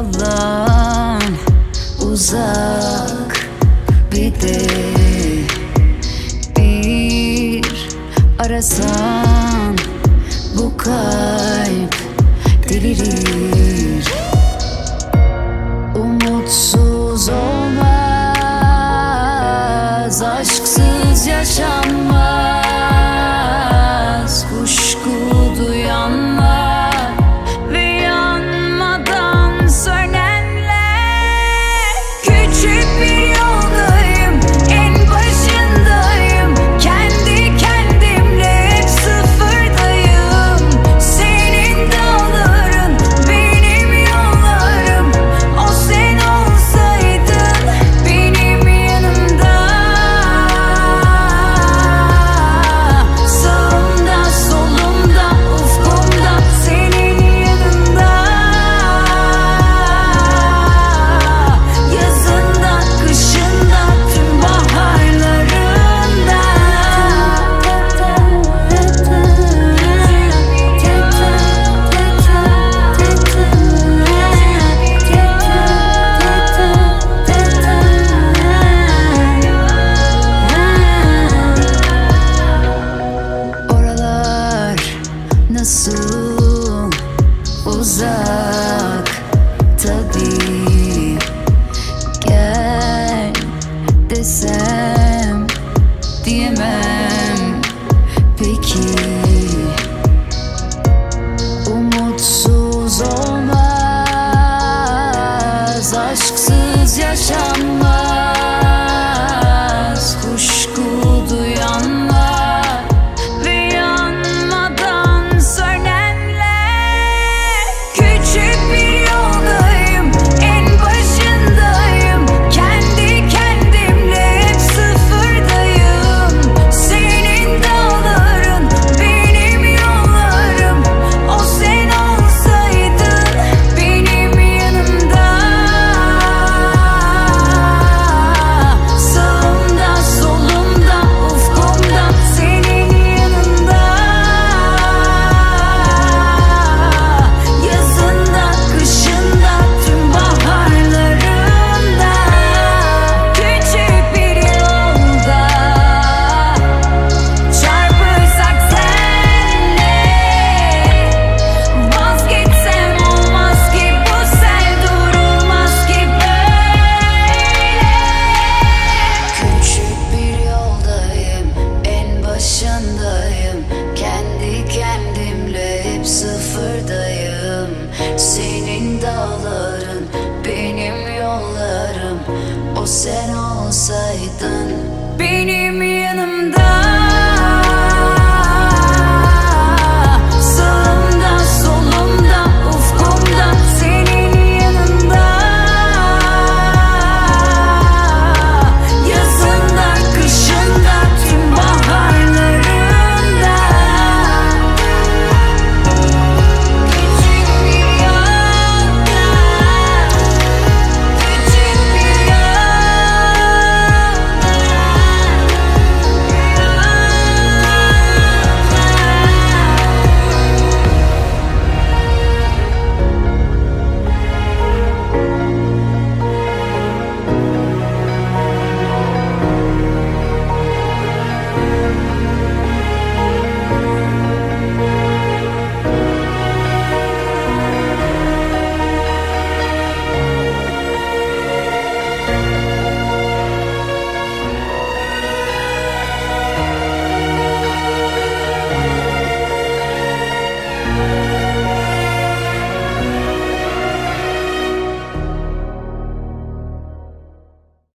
yalan Uzak bir de Bir arasan bu kalp delirir. Aşksız sen olsaydın. Benim